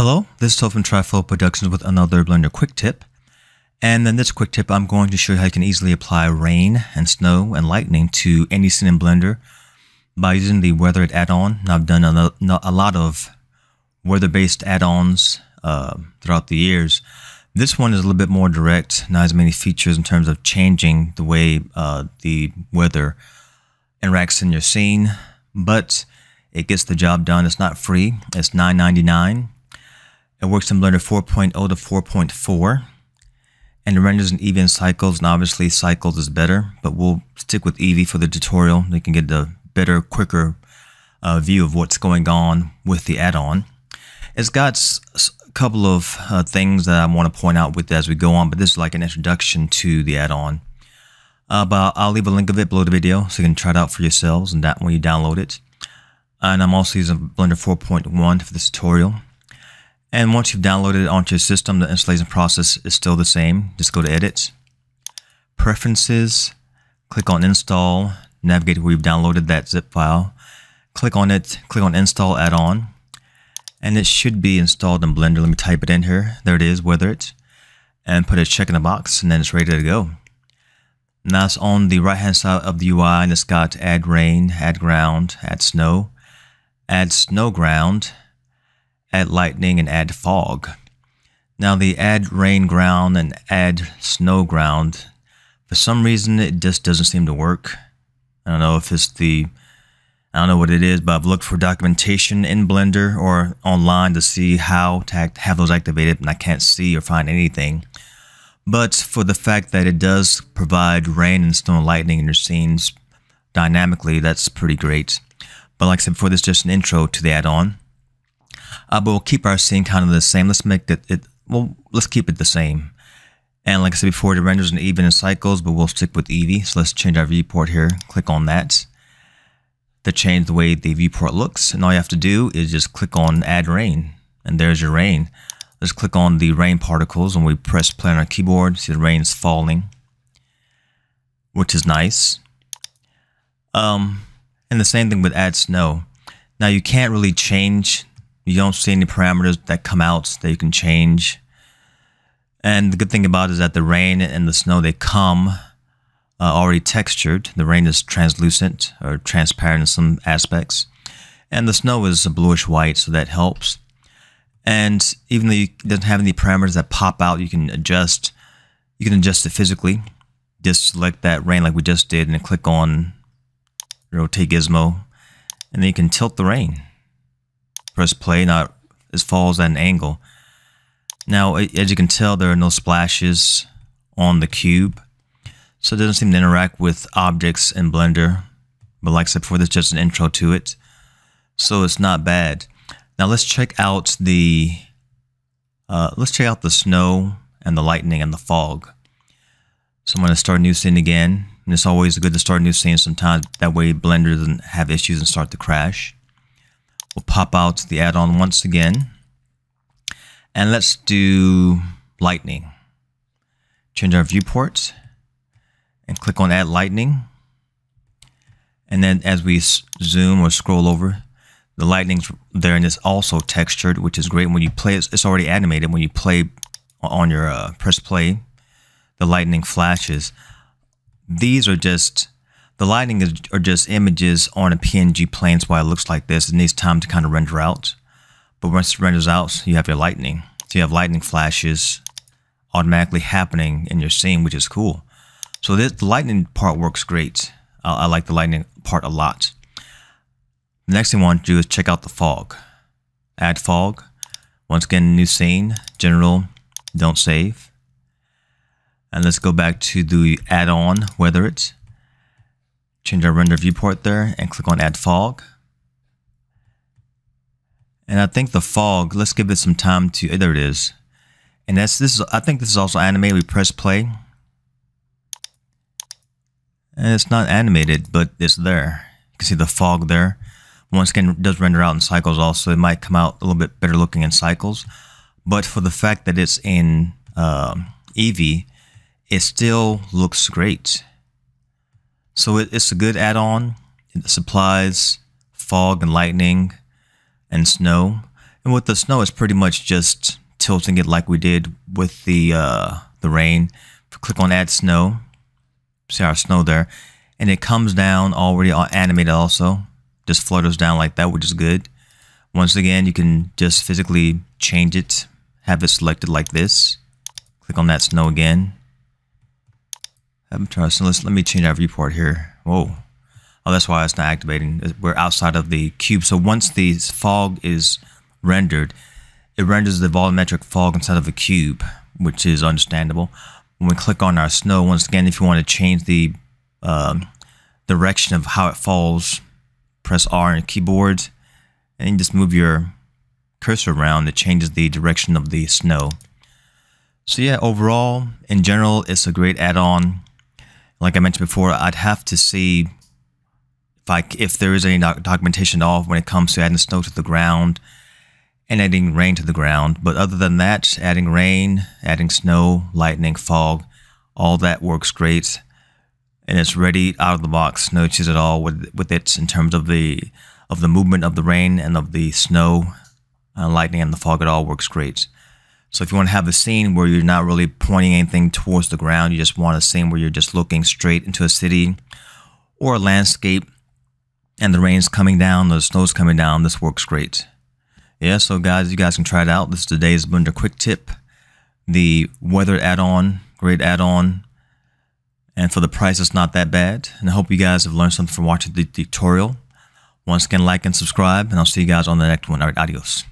Hello, this is from Trifold Productions with another Blender quick tip. And in this quick tip, I'm going to show you how you can easily apply rain and snow and lightning to any scene in Blender by using the Weather It add-on. I've done a, lot of weather-based add-ons uh, throughout the years. This one is a little bit more direct, not as many features in terms of changing the way uh, the weather interacts in your scene, but it gets the job done. It's not free. It's $9.99. It works in Blender 4.0 to 4.4 and it renders in Eevee and cycles and obviously cycles is better but we'll stick with Eevee for the tutorial. You can get the better quicker uh, view of what's going on with the add-on. It's got a couple of uh, things that I want to point out with as we go on but this is like an introduction to the add-on. Uh, but I'll leave a link of it below the video so you can try it out for yourselves and that when you download it. And I'm also using Blender 4.1 for this tutorial and once you've downloaded it onto your system, the installation process is still the same. Just go to Edit, Preferences, click on Install, navigate to where you've downloaded that zip file, click on it, click on Install Add-on, and it should be installed in Blender. Let me type it in here. There it is, Weather It, and put a check in the box, and then it's ready to go. Now it's on the right hand side of the UI, and it's got Add Rain, Add Ground, Add Snow, Add Snow Ground, add lightning and add fog. Now the add rain ground and add snow ground, for some reason it just doesn't seem to work. I don't know if it's the, I don't know what it is, but I've looked for documentation in Blender or online to see how to have those activated and I can't see or find anything. But for the fact that it does provide rain and snow and lightning in your scenes dynamically, that's pretty great. But like I said before, this is just an intro to the add-on. Uh, but we'll keep our scene kind of the same. Let's make it, it well, let's keep it the same. And like I said before, it renders in Eevee in cycles, but we'll stick with Eevee. So let's change our viewport here. Click on that to change the way the viewport looks. And all you have to do is just click on add rain. And there's your rain. Let's click on the rain particles and we press play on our keyboard. See the rain's falling, which is nice. Um, and the same thing with add snow. Now you can't really change you don't see any parameters that come out that you can change. And the good thing about it is that the rain and the snow, they come uh, already textured. The rain is translucent or transparent in some aspects. And the snow is a bluish white, so that helps. And even though it doesn't have any parameters that pop out, you can adjust. You can adjust it physically. Just select that rain like we just did and click on rotate gizmo. And then you can tilt the rain press play. not it falls at an angle. Now, as you can tell, there are no splashes on the cube. So it doesn't seem to interact with objects in Blender. But like I said before, this is just an intro to it. So it's not bad. Now let's check out the uh, let's check out the snow and the lightning and the fog. So I'm going to start a new scene again. And it's always good to start a new scene sometimes. That way Blender doesn't have issues and start to crash. We'll pop out the add-on once again. And let's do lightning. Change our viewport and click on add lightning. And then as we zoom or scroll over, the lightning's there and it's also textured, which is great. When you play, it's already animated. When you play on your uh, press play, the lightning flashes. These are just the lighting is, are just images on a PNG plane, so why it looks like this. It needs time to kind of render out. But once it renders out, you have your lightning. So you have lightning flashes automatically happening in your scene, which is cool. So this, the lightning part works great. I, I like the lightning part a lot. The next thing I want to do is check out the fog. Add fog. Once again, new scene, general, don't save. And let's go back to the add-on, Weather It change our render viewport there and click on add fog. And I think the fog, let's give it some time to, there it is. And that's, this is, I think this is also animated. We press play. And it's not animated, but it's there. You can see the fog there. Once again, it does render out in cycles also. It might come out a little bit better looking in cycles. But for the fact that it's in uh, Eevee, it still looks great. So it, it's a good add-on. It supplies fog and lightning and snow. And with the snow, it's pretty much just tilting it like we did with the uh, the rain. Click on add snow. See our snow there. And it comes down already animated also. Just flutters down like that, which is good. Once again, you can just physically change it, have it selected like this. Click on that snow again. Have them try so let's let me change our viewport here. Whoa. Oh, that's why it's not activating. We're outside of the cube. So once the fog is rendered, it renders the volumetric fog inside of the cube, which is understandable. When we click on our snow, once again, if you want to change the um, direction of how it falls, press R on your keyboard, and you just move your cursor around. It changes the direction of the snow. So yeah, overall, in general, it's a great add-on. Like I mentioned before, I'd have to see if I if there is any documentation at all when it comes to adding snow to the ground and adding rain to the ground. But other than that, adding rain, adding snow, lightning, fog, all that works great. And it's ready out of the box, no issues at all with with it in terms of the of the movement of the rain and of the snow, uh, lightning, and the fog. It all works great. So if you want to have a scene where you're not really pointing anything towards the ground, you just want a scene where you're just looking straight into a city or a landscape and the rain's coming down, the snow's coming down, this works great. Yeah, so guys, you guys can try it out. This is today's Blender quick tip. The weather add-on, great add-on. And for the price, it's not that bad. And I hope you guys have learned something from watching the tutorial. Once again, like and subscribe, and I'll see you guys on the next one. All right, adios.